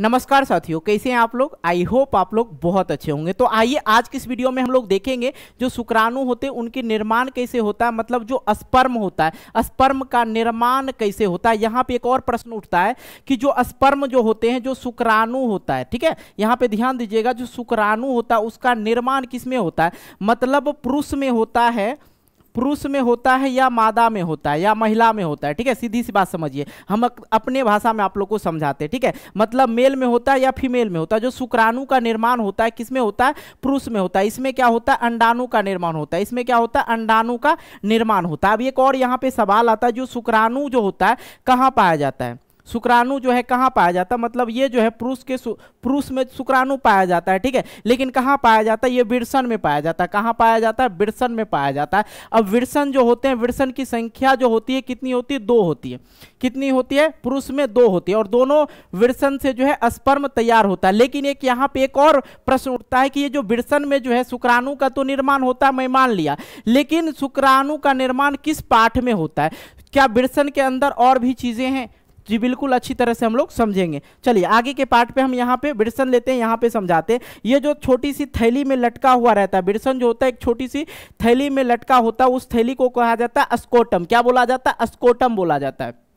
नमस्कार साथियों, कैसे हैं आप लोग? आई होप आप लोग बहुत अच्छे होंगे। तो आइए, आज की इस वीडियो में हम लोग देखेंगे जो शुक्राणु होते हैं, उनके निर्माण कैसे होता है मतलब जो स्पर्म होता है। स्पर्म का निर्माण कैसे होता है? यहाँ पे एक और प्रश्न उठता है कि जो स्पर्म जो होते हैं, जो शुक्राणु होता है, ठीक है? यहाँ पे ध्यान दीजिएगा, जो शुक्राणु होता है, उसका निर्माण किसमें होता है? मतलब पुरुष में होता है पुरुष में होता है या मादा में होता है या महिला में होता है, ठीक है? सीधी सी बात समझिए। हम अपने भाषा में आप लोग को समझाते हैं, ठीक है? मतलब मेल में होता है या फीमेल में होता है? जो शुक्राणु का निर्माण होता है किसमें होता है? पुरुष में होता है। इसमें क्या होता है? अंडाणु का निर्माण होता है। इसमें क्या होता है? अंडाणु का निर्माण होता है। अब एक और यहाँ पे सवाल आता है, जो शुक्राणु जो होता है, कहाँ पाया जाता है? शुक्राणु जो है कहाँ पाया जाता है? मतलब ये जो है पुरुष के पुरुष में शुक्राणु पाया जाता है, ठीक है? लेकिन कहाँ पाया जाता है? ये विरसन में पाया जाता है। कहाँ पाया जाता है? विरसन में पाया जाता है। अब विरसन जो होते हैं, विरसन की संख्या जो होती है, कितनी होती है? दो होती है। कितनी होती है? पुरुष में दो होती है। और दोनों विरसन से जो है स्पर्म तैयार होता है। लेकिन एक यहाँ पे एक और प्रश्न उठता है कि ये जो विरसन में जो है शुक्राणु का तो निर्माण होता है, मैं मान लिया। लेकिन शुक्राणु का निर्माण किस पाठ में होता है? क्या विरसन के अंदर और भी चीज़ें हैं? जी, बिल्कुल अच्छी तरह से हम लोग समझेंगे। चलिए, आगे के पार्ट पे हम यहाँ पे बिरसन लेते हैं, यहाँ पे समझाते हैं। ये जो छोटी सी थैली में लटका हुआ रहता है, बिरसन जो होता है, एक छोटी सी थैली में लटका होता है, उस थैली को कहा जाता है अस्कोटम। क्या बोला जाता है? अस्कोटम बोला जाता है।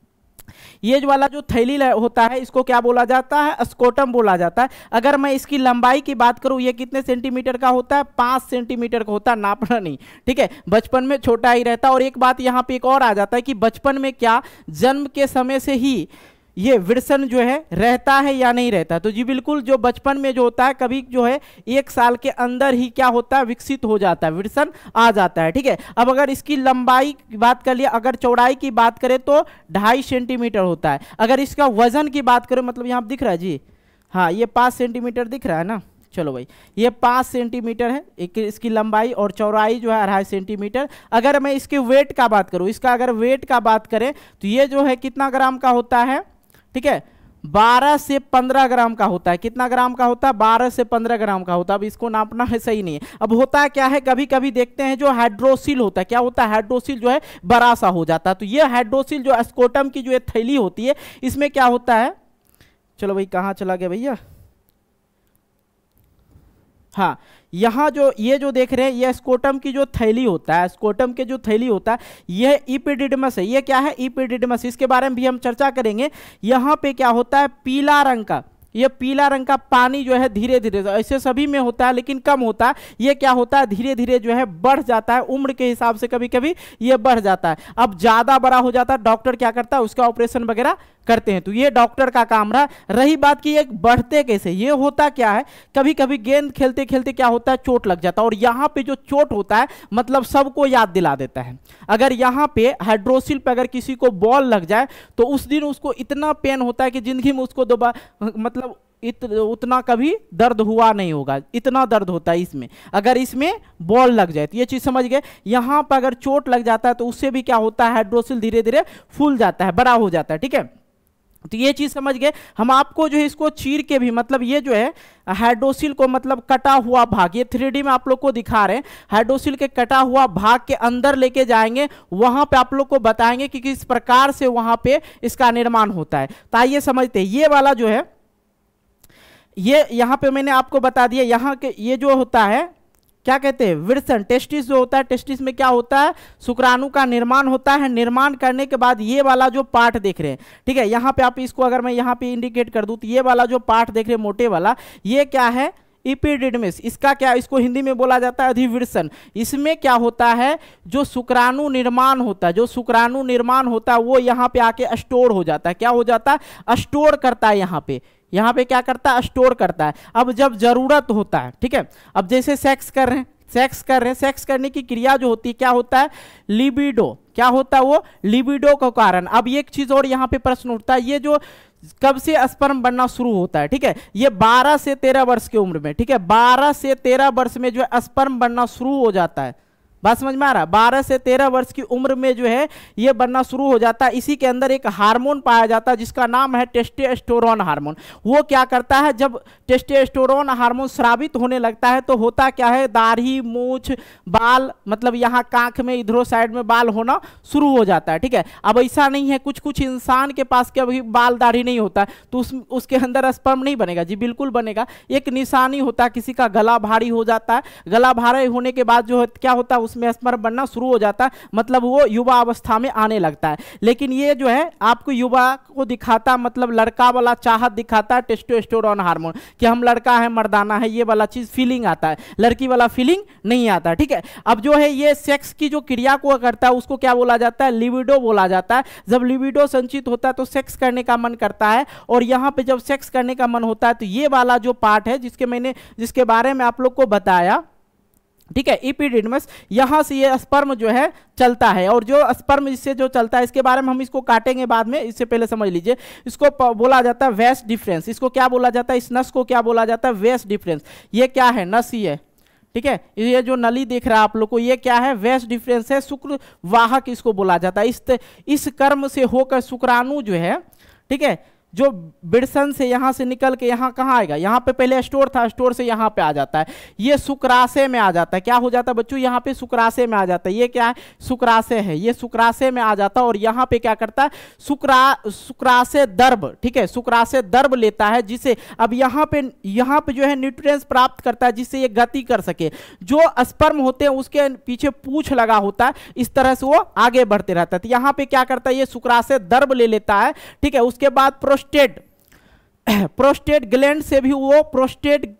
ये जो वाला जो थैली होता है, इसको क्या बोला जाता है? स्कोटम बोला जाता है। अगर मैं इसकी लंबाई की बात करूँ, ये कितने सेंटीमीटर का होता है? पाँच सेंटीमीटर का होता है, नापना नहीं, ठीक है? बचपन में छोटा ही रहता और एक बात यहाँ पे एक और आ जाता है कि बचपन में क्या? जन्म के समय से ही ये विरसन जो है, रहता है या नहीं रहता? तो जी बिल्कुल, जो बचपन में जो होता है, कभी जो है, एक साल के अंदर ही क्या होता है, विकसित हो जाता है, विरसन आ जाता है, ठीक है? अब अगर इसकी लंबाई की बात कर लिया, अगर चौड़ाई की बात करें तो ढाई सेंटीमीटर होता है। अगर इसका वज़न की बात करें मतलब यहाँ दिख रहा है, जी? हाँ ये पाँच सेंटीमीटर दिख रहा है ना? चलो भाई, ये पाँच सेंटीमीटर है, एक इसकी लंबाई और चौड़ाई जो है, अढ़ाई सेंटीमीटर। अगर मैं इसके वेट का बात करूँ, इसका अगर वेट का बात करें तो ये जो है, कितना ग्राम का होता है? ठीक है? 12 से 15 ग्राम का होता है। कितना ग्राम का होता है? 12 से 15 ग्राम का होता है। अब इसको नापना है सही नहीं है। अब होता है क्या है? कभी कभी देखते हैं जो हाइड्रोसिल होता है। क्या होता है? हाइड्रोसिल जो है बड़ा सा हो जाता है। तो ये हाइड्रोसिल जो एस्कोटम की जो थैली होती है, इसमें क्या होता है? चलो भाई, कहाँ चला गया भैया? हाँ यहाँ जो, ये जो देख रहे हैं ये स्कोटम की जो थैली होता है, स्कोटम के जो थैली होता है ये इपिडिडमस है। ये क्या है? इपिडिडमस। इसके बारे में भी हम चर्चा करेंगे। यहाँ पे क्या होता है? पीला रंग का। ये पीला रंग का पानी जो है धीरे धीरे ऐसे सभी में होता है, लेकिन कम होता है। ये क्या होता है? धीरे धीरे जो है बढ़ जाता है, उम्र के हिसाब से कभी कभी ये बढ़ जाता है। अब ज़्यादा बड़ा हो जाता है, डॉक्टर क्या करता है? उसका ऑपरेशन वगैरह करते हैं। तो ये डॉक्टर का काम रहा। रही बात की एक बढ़ते कैसे? ये होता क्या है? कभी कभी गेंद खेलते खेलते क्या होता है? चोट लग जाता है। और यहाँ पे जो चोट होता है मतलब सबको याद दिला देता है। अगर यहाँ पे हाइड्रोसिल पे अगर किसी को बॉल लग जाए तो उस दिन उसको इतना पेन होता है कि ज़िंदगी में उसको दोबारा मतलब इत, उतना कभी दर्द हुआ नहीं होगा इतना दर्द होता है इसमें। अगर इसमें बॉल लग जाए तो ये चीज़ समझ गए यहाँ पर अगर चोट लग जाता है तो उससे भी क्या होता है हाइड्रोसिल धीरे धीरे फूल जाता है बड़ा हो जाता है ठीक है? तो ये चीज़ समझ गए हम आपको जो है इसको चीर के भी मतलब ये जो है हाइड्रोसिल को मतलब कटा हुआ भाग ये थ्री में आप लोग को दिखा रहे हैं हाइड्रोसिल के कटा हुआ भाग के अंदर लेके जाएँगे वहाँ पे आप लोग को बताएँगे कि किस प्रकार से वहाँ पे इसका निर्माण होता है। तो आइए समझते हैं ये वाला जो है ये यहाँ पे मैंने आपको बता दिया, यहाँ के ये जो होता है, क्या कहते हैं, विरसन, टेस्टिस जो होता है, टेस्टिस में क्या होता है, शुक्राणु का निर्माण होता है, निर्माण करने के बाद ये वाला जो पार्ट देख रहे हैं, ठीक है, यहाँ पे आप इसको अगर मैं यहाँ पे इंडिकेट कर दूँ तो ये वाला जो पार्ट देख रहे हैं, मोटे वाला, ये क्या है इपिडिडमिस इसका क्या, इसको हिंदी में बोला जाता है अधिविरसन, इसमें क्या होता है, जो शुक्राणु निर्माण होता है, जो शुक्राणु निर्माण होता है, वो यहाँ पे आके स्टोर हो जाता है, क्या हो जाता है, स्टोर करता है यहाँ पे यहाँ पे क्या करता है? स्टोर करता है। अब जब ज़रूरत होता है, ठीक है? अब जैसे सेक्स कर रहे हैं सेक्स कर रहे हैं सेक्स करने की क्रिया जो होती है, क्या होता है? लिबिडो क्या होता है वो? लिबिडो का कारण। अब एक चीज़ और यहाँ पे प्रश्न उठता है, ये जो कब से स्पर्म बनना शुरू होता है, ठीक है? ये 12 से 13 वर्ष की उम्र में, ठीक है? 12 से 13 वर्ष में जो स्पर्म बनना शुरू हो जाता है बात समझ में आ रहा? है बारह से तेरह वर्ष की उम्र में जो है, ये बनना शुरू हो जाता है। इसी के अंदर एक हार्मोन पाया जाता है, जिसका नाम है टेस्टेस्टोरॉन हार्मोन। वो क्या करता है? जब टेस्टेस्टोरॉन हार्मोन स्रावित होने लगता है तो होता क्या है? दाढ़ी, मूछ, बाल मतलब यहाँ कांख में, इधरों साइड में बाल होना शुरू हो जाता है, ठीक है? अब ऐसा नहीं है कुछ कुछ इंसान के पास के अभी बाल दाढ़ी नहीं होता तो उस, उसके अंदर स्पर्म नहीं बनेगा। जी, बिल्कुल बनेगा। एक निशानी होता है, किसी का गला भारी हो जाता है। गला भारी होने के बाद जो क्या होता है? उसमें स्पर्म बनना शुरू हो जाता है। मतलब वो युवा अवस्था में आने लगता है। लेकिन ये जो है, आपको युवा को दिखाता मतलब लड़का वाला चाहत दिखाता है टेस्टोस्टेरोन हार्मोन कि हम लड़का है, मर्दाना है, ये वाला चीज़ फीलिंग आता है। लड़की वाला फीलिंग नहीं आता ठीक है? अब जो है, ये सेक्स की जो क्रिया को करता है, उसको क्या बोला जाता है? लिविडो बोला जाता है। जब लिविडो संचित होता है तो सेक्स करने का मन करता है। और यहाँ पे जब सेक्स करने का मन होता है तो ये वाला जो पार्ट है, जिसके मैंने, जिसके बारे में आप लोग को बताया ठीक है इपीडिडमस यहाँ से ये स्पर्म जो है चलता है। और जो स्पर्म इससे जो चलता है, इसके बारे में हम इसको काटेंगे बाद में, इससे पहले समझ लीजिए। इसको बोला जाता है वेस्ट डिफरेंस इसको क्या बोला जाता है? इस नस को क्या बोला जाता है? वेस्ट डिफरेंस ये क्या है? नस ही है। ठीक है? ये जो नली देख रहा है आप लोग को, ये क्या है? वेस्ट डिफरेंस है। शुक्र वाहक इसको बोला जाता है। इस इस कर्म से होकर शुक्राणु जो है, ठीक है जो बिड़सन से यहाँ से निकल के यहाँ कहाँ आएगा? यहाँ पे पहले स्टोर था, स्टोर से यहाँ पे आ जाता है। ये शुक्राशय में आ जाता है। क्या हो जाता है बच्चों? यहाँ पे शुक्राशय में आ जाता है। ये क्या है? शुक्राशय है। ये शुक्राशय में आ जाता है और यहाँ पे क्या करता है? शुक्रा शुक्राशय दर्भ ठीक है? शुक्राशय दर्भ लेता है, जिसे अब यहाँ पे यहाँ पे जो है न्यूट्रिएंट्स प्राप्त करता है, जिससे ये गति कर सके। जो स्पर्म होते हैं, उसके पीछे पूछ लगा होता है, इस तरह से वो आगे बढ़ते रहता है। तो यहाँ पे क्या करता है? ये शुक्राशय दर्भ ले लेता है, ठीक है? उसके बाद प्रोस्टेट प्रोस्टेट ग्लैंड से भी वो प्रोस्टेट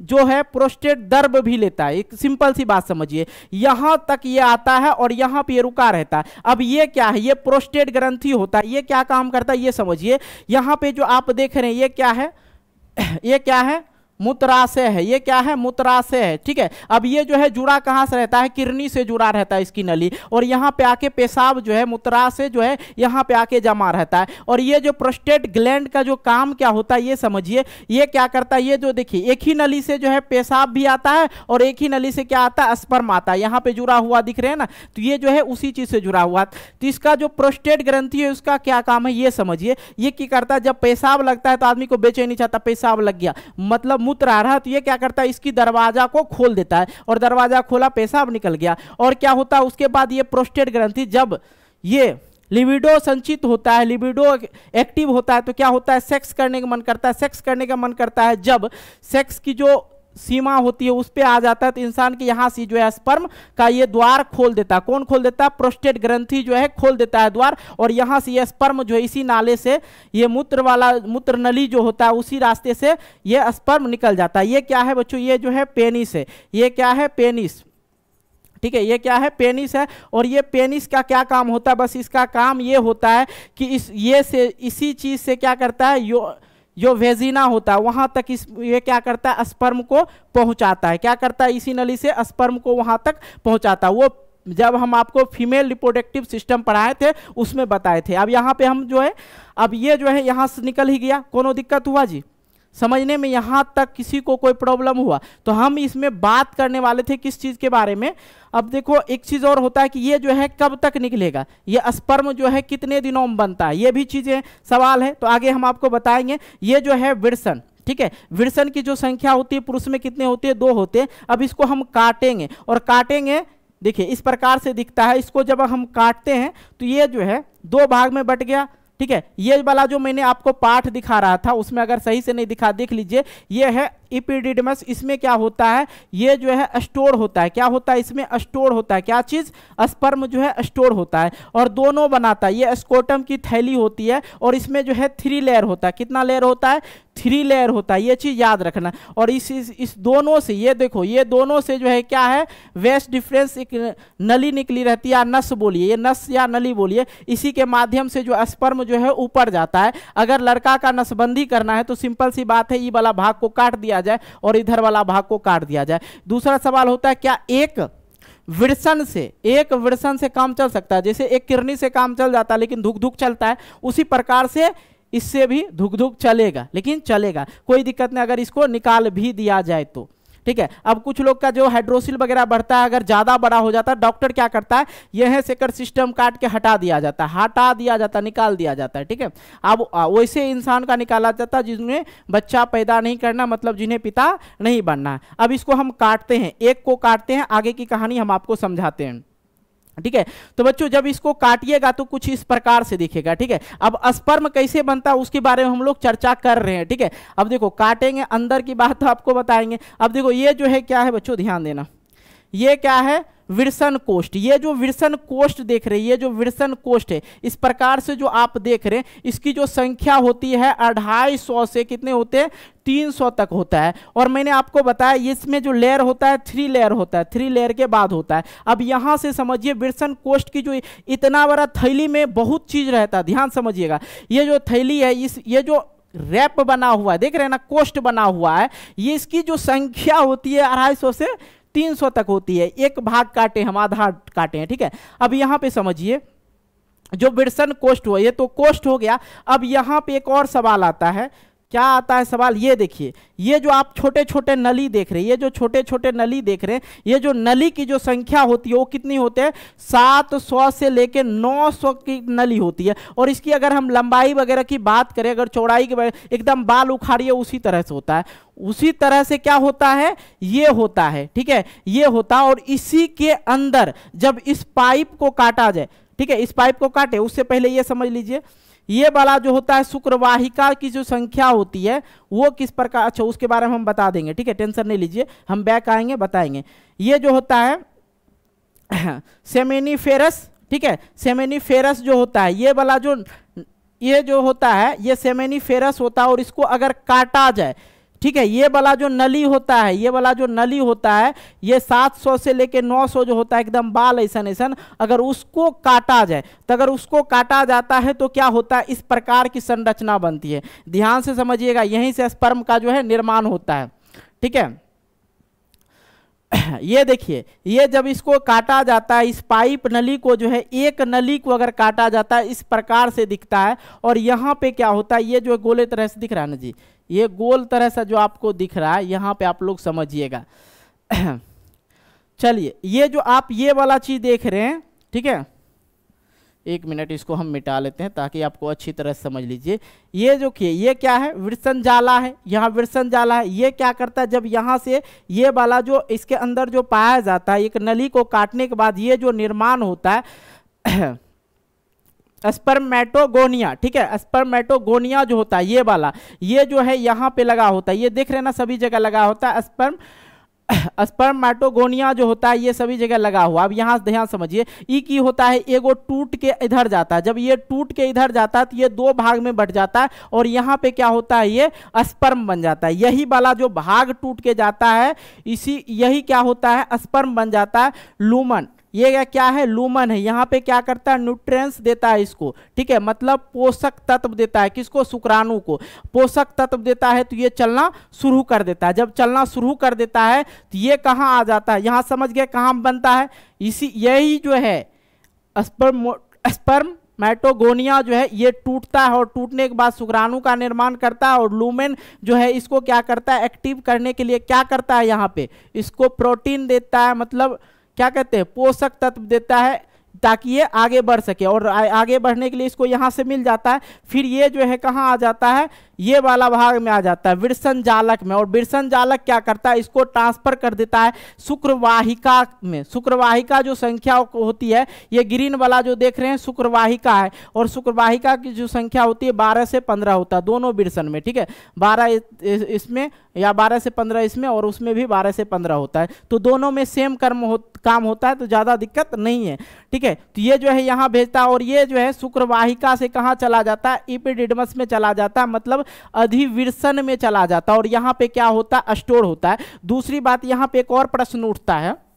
जो है प्रोस्टेट दर्ब भी लेता है। एक सिंपल सी बात समझिए। यहाँ तक ये आता है और यहाँ पे ये रुका रहता है। अब ये क्या है? ये प्रोस्टेट ग्रंथि होता है। ये क्या काम करता है? ये समझिए। यहाँ पे जो आप देख रहे हैं, ये क्या है? ये क्या है? मूत्राशय है। ये क्या है? मूत्राशय है। ठीक है? अब ये जो है, जुड़ा कहाँ से रहता है? किरनी से जुड़ा रहता है इसकी नली। और यहाँ पे आके पेशाब जो है मूत्राशय जो है, यहाँ पे आके जमा रहता है। और ये जो प्रोस्टेट ग्लैंड का जो काम क्या होता है, ये समझिए। ये क्या करता है? ये जो देखिए, एक ही नली से जो है, पेशाब भी आता है और एक ही नली से क्या आता है? स्पर्म आता है। यहाँ पे जुड़ा हुआ दिख रहे हैं ना? तो ये जो है, उसी चीज़ से जुड़ा हुआ। तो इसका जो प्रोस्टेट ग्रंथि है, उसका क्या काम है? ये समझिए। ये क्या करता है? जब पेशाब लगता है तो आदमी को बेचैनी चाहता पेशाब लग गया। मतलब मूत्र आ रहा तो ये क्या करता है? इसकी दरवाज़ा को खोल देता है। और दरवाज़ा खोला पेशाब निकल गया। और क्या होता है? उसके बाद ये प्रोस्टेट ग्रंथि, जब ये लिबिडो संचित होता है, लिबिडो एक्टिव होता है तो क्या होता है? सेक्स करने का मन करता है। सेक्स करने का मन करता है जब सेक्स की जो सीमा होती है, उस पर आ जाता है तो इंसान के यहाँ से जो है स्पर्म का ये द्वार खोल देता है। कौन खोल देता है? प्रोस्टेट ग्रंथि जो है खोल देता है द्वार, और यहाँ से ये स्पर्म जो है, इसी नाले से ये मूत्र वाला, मूत्र नली जो होता है, उसी रास्ते से ये स्पर्म निकल जाता है। ये क्या है बच्चों? ये जो है पेनिस है। ये क्या है? पेनिस। ठीक है, ये क्या है? पेनिस है, और ये पेनिस का क्या काम होता है? बस इसका काम ये होता है कि इस, ये से, इसी चीज़ से क्या करता है? यो जो वेजिना होता है, वहाँ तक इस, ये क्या करता है, स्पर्म को पहुंचाता है। क्या करता है, इसी नली से स्पर्म को वहाँ तक पहुंचाता है। वो जब हम आपको फीमेल रिप्रोडक्टिव सिस्टम पढ़ाए थे, उसमें बताए थे। अब यहाँ पे हम जो है, अब ये जो है, यहाँ से निकल ही गया। कोनो दिक्कत हुआ जी? समझने में यहाँ तक किसी को कोई प्रॉब्लम हुआ। तो हम इसमें बात करने वाले थे किस चीज़ के बारे में। अब देखो, एक चीज़ और होता है कि ये जो है कब तक निकलेगा? ये स्पर्म जो है कितने दिनों में बनता है? ये भी चीज़ें सवाल है तो आगे हम आपको बताएँगे। ये जो है विरसन, ठीक है? विरसन की जो संख्या होती है, पुरुष में कितने होते हैं? दो होते हैं। अब इसको हम काटेंगे और काटेंगे, देखिए, इस प्रकार से दिखता है। इसको जब हम काटते हैं तो ये जो है दो भाग में बट गया। ठीक है? ये वाला जो मैंने आपको पाठ दिखा रहा था, उसमें अगर सही से नहीं दिखा, देख लीजिए, ये है इपिडिडमस इसमें क्या होता है? ये जो है स्टोर होता है। क्या होता है? इसमें स्टोर होता है। क्या चीज़? स्पर्म जो है स्टोर होता है। और दोनों बनाता है। ये स्कोटम की थैली होती है और इसमें जो है थ्री लेयर होता है। कितना लेयर होता है? थ्री लेयर होता है। ये चीज़ याद रखना। और इस इस, इस दोनों से ये देखो ये दोनों से जो है क्या है? वेस्ट डिफरेंस एक नली निकली रहती है नस बोलिए। ये नस या नली बोलिए। इसी के माध्यम से जो स्पर्म जो है ऊपर जाता है। अगर लड़का का नसबंदी करना है तो सिंपल सी बात है ये वाला भाग को काट दिया जाए और इधर वाला भाग को काट दिया जाए। दूसरा सवाल होता है, क्या एक विरसन से, एक विरसन से काम चल सकता है? जैसे एक किरणी से काम चल जाता है, लेकिन धुक धुक चलता है, उसी प्रकार से इससे भी धुक धुक चलेगा, लेकिन चलेगा। कोई दिक्कत नहीं, अगर इसको निकाल भी दिया जाए तो। ठीक है? अब कुछ लोग का जो हाइड्रोसिल वगैरह बढ़ता है, अगर ज़्यादा बड़ा हो जाता है डॉक्टर क्या करता है? यह सेकर सिस्टम काट के हटा दिया जाता है, हटा दिया जाता निकाल दिया जाता है, ठीक है? अब वैसे इंसान का निकाला जाता है जिसमें बच्चा पैदा नहीं करना मतलब जिन्हें पिता नहीं बनना है। अब इसको हम काटते हैं, एक को काटते हैं, आगे की कहानी हम आपको समझाते हैं। ठीक है? तो बच्चों, जब इसको काटिएगा तो कुछ इस प्रकार से दिखेगा, ठीक है? अब स्पर्म कैसे बनता है उसके बारे में हम लोग चर्चा कर रहे हैं, ठीक है? अब देखो, काटेंगे, अंदर की बात तो आपको बताएँगे। अब देखो, ये जो है, क्या है बच्चों? ध्यान देना। ये क्या है? विरसन कोष्ट ये जो विरसन कोष्ट देख रहे हैं, ये जो विरसन कोष्ट है, इस प्रकार से जो आप देख रहे हैं, इसकी जो संख्या होती है अढ़ाई सौ से कितने होते हैं? तीन सौ तक होता है। और मैंने आपको बताया, इसमें जो लेयर होता है, थ्री लेयर होता है। थ्री लेयर के बाद होता है। अब यहाँ से समझिए, विरसन कोष्ट की जो इतना बड़ा थैली में बहुत चीज़ रहता है। ध्यान समझिएगा, ये जो थैली है, इस, ये जो रैप बना हुआ है, देख रहे हैं ना कोष्ट बना हुआ है, ये इसकी जो संख्या होती है अढ़ाई सौ से तीन सौ तक होती है, एक भाग काटे, हम आधा काटे हैं, ठीक है? अब यहाँ पे समझिए, जो बिरसन कोष्ट हुआ, ये तो कोष्ट हो गया, अब यहाँ पे एक और सवाल आता है क्या आता है सवाल? ये देखिए, ये जो आप छोटे छोटे नली देख रहे हैं, ये जो छोटे छोटे नली देख रहे हैं, ये जो नली की जो संख्या होती है, वो कितनी होते हैं? सात सौ से लेके नौ सौ की नली होती है। और इसकी अगर हम लंबाई वगैरह की बात करें, अगर चौड़ाई की एकदम बाल उखाड़िए, उसी तरह से होता है। उसी तरह से क्या होता है? ये होता है, ठीक है? ये होता है और इसी के अंदर जब इस पाइप को काटा जाए, ठीक है? इस पाइप को काटे, उससे पहले ये समझ लीजिए ये वाला जो होता है शुक्रवाहिका की जो संख्या होती है, वो किस प्रकार अच्छा उसके बारे में हम बता देंगे, ठीक है? टेंशन नहीं लीजिए, हम बैक आएँगे, बताएँगे। ये जो होता है सेमेनीफेरस ठीक है? सेमेनीफेरस जो होता है, ये वाला जो, ये जो होता है, ये सेमेनीफेरस होता है और इसको अगर काटा जाए ठीक है, ये वाला जो नली होता है, ये वाला जो नली होता है, ये 700 से लेके 900 जो होता है, एकदम बाल ऐसा ऐसा अगर उसको काटा जाए तो अगर उसको काटा जाता है तो क्या होता है, इस प्रकार की संरचना बनती है। ध्यान से समझिएगा, यहीं से स्पर्म का जो है निर्माण होता है। ठीक है? ये देखिए, ये जब इसको काटा जाता है, इस पाइप नली को जो है, एक नली को अगर काटा जाता है, इस प्रकार से दिखता है, और यहाँ पे क्या होता है, ये जो गोले तरह से दिख रहा है ना जी, ये गोल तरह से जो आपको दिख रहा है, यहाँ पे आप लोग समझिएगा। चलिए, ये जो आप ये वाला चीज़ देख रहे हैं, ठीक है? एक मिनट इसको हम मिटा लेते हैं ताकि आपको अच्छी तरह समझ लीजिए। ये जो कि, ये क्या है? विरसन जाला है। यहाँ विरसन जाला है। ये क्या करता है? जब यहाँ से ये वाला जो इसके अंदर जो पाया जाता है, एक नली को काटने के बाद ये जो निर्माण होता है, स्पर्मेटोगोनिया, ठीक है? स्पर्मेटोगोनिया जो होता है, ये वाला ये जो है यहाँ पे लगा होता है। ये देख रहे ना, सभी जगह लगा होता है स्पर्म स्पर्मेटोगोनिया जो होता है, ये सभी जगह लगा हुआ। अब यहाँ ध्यान समझिए, ई की होता है, एगो टूट के इधर जाता है। जब ये टूट के इधर जाता है तो ये दो भाग में बट जाता है और यहाँ पे क्या होता है, ये स्पर्म बन जाता है। यही वाला जो भाग टूट के जाता है, इसी, यही क्या होता है, स्पर्म बन जाता है, लूमन। ये क्या है? लूमन है। यहाँ पे क्या करता है? न्यूट्रिएंट्स देता है इसको। ठीक है? मतलब पोषक तत्व देता है। किसको? शुक्राणु को। पोषक तत्व देता है तो ये चलना शुरू कर देता है। जब चलना शुरू कर देता है तो ये कहाँ आ जाता है? यहाँ समझ गए कहाँ बनता है? इसी, यही जो है स्पर्म स्पर्म मैटोगोनिया जो है, ये टूटता है और टूटने के बाद शुक्राणु का निर्माण करता है और लूमेन जो है, इसको क्या करता है? एक्टिव करने के लिए क्या करता है यहाँ पे? इसको प्रोटीन देता है। मतलब क्या कहते हैं? पोषक तत्व देता है ताकि ये आगे बढ़ सके और आगे बढ़ने के लिए इसको यहाँ से मिल जाता है। फिर ये जो है कहाँ आ जाता है? ये वाला भाग में आ जाता है विरसन जालक में। और विरसन जालक क्या करता है? इसको ट्रांसफ़र कर देता है शुक्रवाहिका में। शुक्रवाहिका जो संख्या होती है ये ग्रीन वाला जो देख रहे हैं शुक्रवाहिका है। और शुक्रवाहिका की जो संख्या होती है बारह से पंद्रह होता है दोनों विरसन में ठीक है? बारह इसमें या बारह से पंद्रह इसमें और उसमें भी बारह से पंद्रह होता है। तो दोनों में सेम कर्म हो, काम होता है तो ज़्यादा दिक्कत नहीं है ठीक है? तो ये जो है यहाँ भेजता है और ये जो है शुक्रवाहिका से कहाँ चला जाता है? इपिडिडमस में चला जाता है मतलब अधिविर्सन में चला जाता है। और यहाँ पे क्या होता है? स्टोर होता है। दूसरी बात, यहाँ पे एक और प्रश्न उठता है।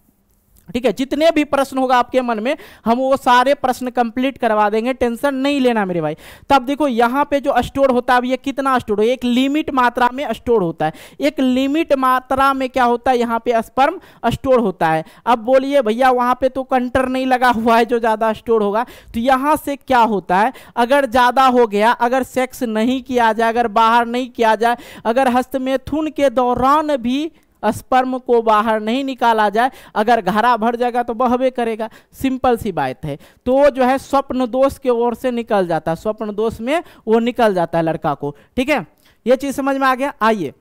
ठीक है, जितने भी प्रश्न होगा आपके मन में, हम वो सारे प्रश्न कंप्लीट करवा देंगे टेंशन नहीं लेना मेरे भाई। तब देखो, यहाँ पे जो स्टोर होता है ये कितना स्टोर एक लिमिट मात्रा में स्टोर होता है। एक लिमिट मात्रा में क्या होता है? यहाँ पे स्पर्म स्टोर होता है। अब बोलिए, भैया, वहाँ पे तो कंटर नहीं लगा हुआ है जो ज़्यादा स्टोर होगा। तो यहाँ से क्या होता है? अगर ज़्यादा हो गया, अगर सेक्स नहीं किया जाए, अगर बाहर नहीं किया जाए, अगर हस्त में हस्तमेथुन के दौरान भी स्पर्म को बाहर नहीं निकाला जाए, अगर घरा भर जाएगा तो बहवे करेगा। सिंपल सी बात है। तो वो जो है स्वप्न दोष के ओर से निकल जाता है। स्वप्न दोष में वो निकल जाता है लड़का को। ठीक है? ये चीज़ समझ में आ गया? आइए।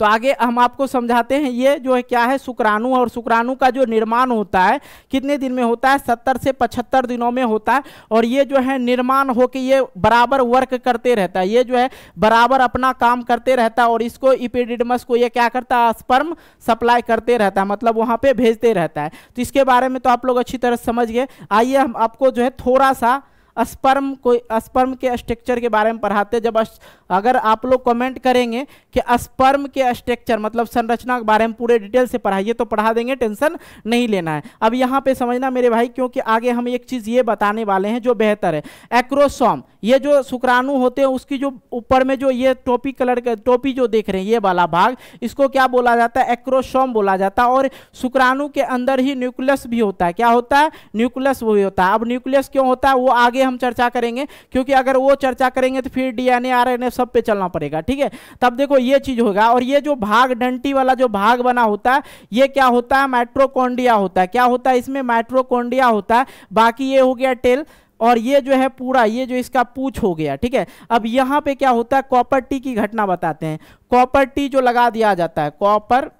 तो आगे हम आपको समझाते हैं ये जो है क्या है शुक्राणु और शुक्राणु का जो निर्माण होता है, कितने दिन में होता है? सत्तर से पचहत्तर दिनों में होता है। और ये जो है निर्माण होकर ये बराबर वर्क करते रहता है। ये जो है बराबर अपना काम करते रहता है और इसको इपिडिडमस को ये क्या करता है? स्पर्म सप्लाई करते रहता है। मतलब वहाँ पे भेजते रहता है। तो इसके बारे में तो आप लोग अच्छी तरह समझ गए आइए हम आपको जो है थोड़ा सा स्पर्म को स्पर्म के स्ट्रक्चर के बारे में पढ़ाते जब अगर आप लोग कमेंट करेंगे कि स्पर्म के स्ट्रक्चर मतलब संरचना के बारे में पूरे डिटेल से पढ़ाइए तो पढ़ा देंगे टेंशन नहीं लेना है। अब यहाँ पे समझना मेरे भाई, क्योंकि आगे हम एक चीज़ ये बताने वाले हैं जो बेहतर है। एक्रोसोम ये जो शुक्राणु होते हैं, उसकी जो ऊपर में जो ये टोपी कलर का, टोपी जो देख रहे हैं, ये वाला भाग, इसको क्या बोला जाता है? एक्रोसोम बोला जाता है। और शुक्राणु के अंदर ही न्यूक्लियस भी होता है। क्या होता है? न्यूक्लियस वो भी होता है। अब न्यूक्लियस क्यों होता है? वो आगे हम चर्चा करेंगे, क्योंकि अगर वो चर्चा करेंगे तो फिर डीएनए आरएनए सब पे चलना पड़ेगा, ठीक है? तब देखो ये चीज़ होगा, और ये जो भाग, डंटी वाला जो भाग बना होता है, ये क्या होता है? माइट्रोकोन्डिया होता है। क्या होता है इसमें? माइट्रोकोन्डिया होता है। बाकी ये हो गया टेल, और ये जो है पूरा, ये जो इसका पूछ हो गया, ठीक है? अब यहाँ पे क्या होता है? कॉपर टी की घटना बताते हैं। कॉपर टी जो लगा दिया जाता है कॉपर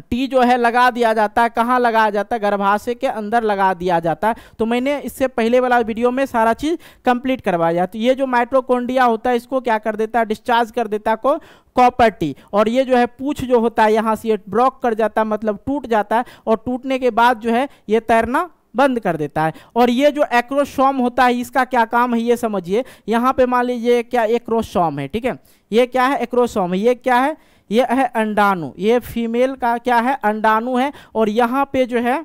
टी जो है लगा दिया जाता है। कहाँ लगाया जाता है? गर्भाशय के अंदर लगा दिया जाता है। तो मैंने इससे पहले वाला वीडियो में सारा चीज़ कंप्लीट करवाया तो ये जो माइट्रोकोन्डिया होता है, इसको क्या कर देता है? डिस्चार्ज कर देता है को कॉपर टी। और ये जो है पूछ जो होता है, यहाँ से ये ब्लॉक कर जाता है मतलब टूट जाता है और टूटने के बाद जो है ये तैरना बंद कर देता है। और ये जो एक्रोसोम होता है, इसका क्या काम है ये समझिए। यहाँ पे मान लीजिए क्या, एक्रोसोम है, ठीक है? ये क्या है? एक्रोसोम है। ये क्या है? ये है अंडाणु। ये फीमेल का क्या है? अंडाणु है। और यहाँ पे जो है,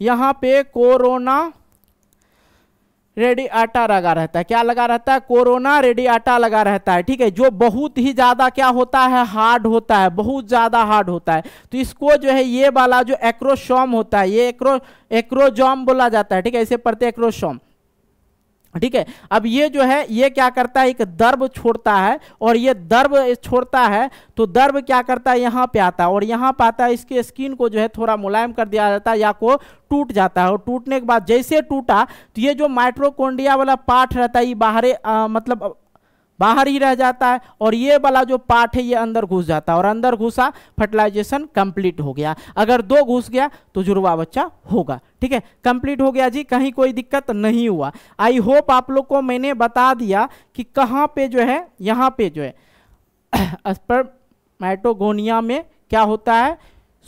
यहाँ पे कोरोना रेडी आटा लगा रहता है। क्या लगा रहता है? कोरोना रेडी आटा लगा रहता है। ठीक है, जो बहुत ही ज़्यादा क्या होता है? हार्ड होता है। बहुत ज़्यादा हार्ड होता है। तो इसको जो है, ये वाला जो एक्रोसोम होता है, ये एक्रो एक्रोजोम बोला जाता है। ठीक है, इसे पढ़ते एक्रोसोम ठीक है? अब ये जो है, ये क्या करता है? एक दर्ब छोड़ता है और ये दर्ब छोड़ता है तो दर्ब क्या करता है? यहाँ पे आता है और यहाँ पे आता है, इसके स्किन को जो है थोड़ा मुलायम कर दिया जाता है या को टूट जाता है। और टूटने के बाद जैसे टूटा तो ये जो माइट्रोकोन्डिया वाला पार्ट रहता है, ये बाहर मतलब बाहर ही रह जाता है और ये वाला जो पार्ट है, ये अंदर घुस जाता है और अंदर घुसा फर्टिलाइजेशन कंप्लीट हो गया। अगर दो घुस गया तो जुड़वा बच्चा होगा। ठीक है? कंप्लीट हो गया जी, कहीं कोई दिक्कत नहीं हुआ। आई होप आप लोग को मैंने बता दिया कि कहाँ पे जो है, यहाँ पे जो है मैटोगोनिया में क्या होता है?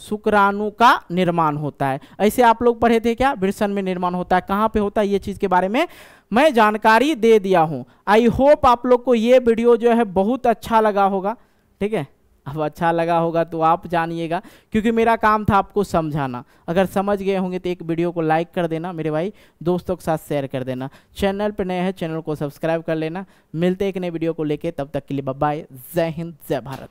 शुक्राणु का निर्माण होता है। ऐसे आप लोग पढ़े थे क्या? बिरसन में निर्माण होता है। कहाँ पे होता है? ये चीज़ के बारे में मैं जानकारी दे दिया हूँ। आई होप आप लोग को ये वीडियो जो है बहुत अच्छा लगा होगा। ठीक है? अब अच्छा लगा होगा तो आप जानिएगा, क्योंकि मेरा काम था आपको समझाना। अगर समझ गए होंगे तो एक वीडियो को लाइक कर देना मेरे भाई, दोस्तों के साथ शेयर कर देना। चैनल पर नए हैं चैनल को सब्सक्राइब कर लेना। मिलते एक नए वीडियो को लेके, तब तक के लिए बाय जय हिंद, जय भारत।